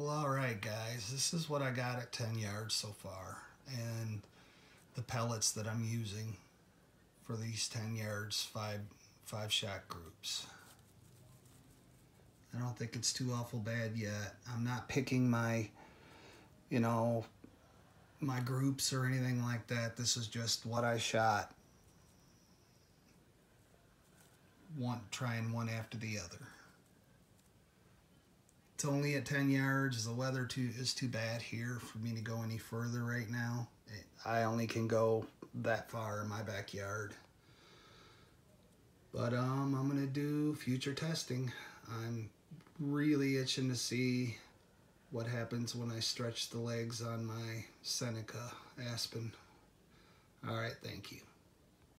Well, all right, guys. This is what I got at 10 yards so far. And the pellets that I'm using for these 10 yards, five, five shot groups. I don't think it's too awful bad yet. I'm not picking my, you know, my groups or anything like that. This is just what I shot. One, trying one after the other. It's only at 10 yards. The weather too is too bad here for me to go any further right now. I only can go that far in my backyard. But um, I'm gonna do future testing. I'm really itching to see what happens when I stretch the legs on my Seneca Aspen. All right, thank you.